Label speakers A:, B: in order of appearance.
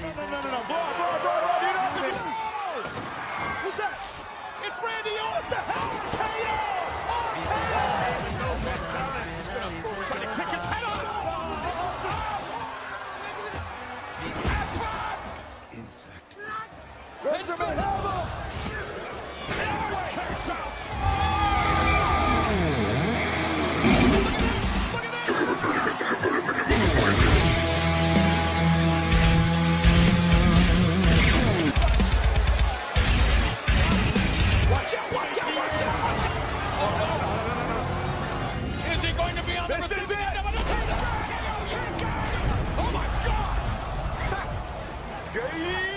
A: No, no, no, no, no. Blow, blow, blow, blow. You don't have to do that. Who's that?
B: It's Randy Orton. What the hell? RKO! RKO! He's going to kick his head off. Insect. Benjamin
A: Hammer! Game!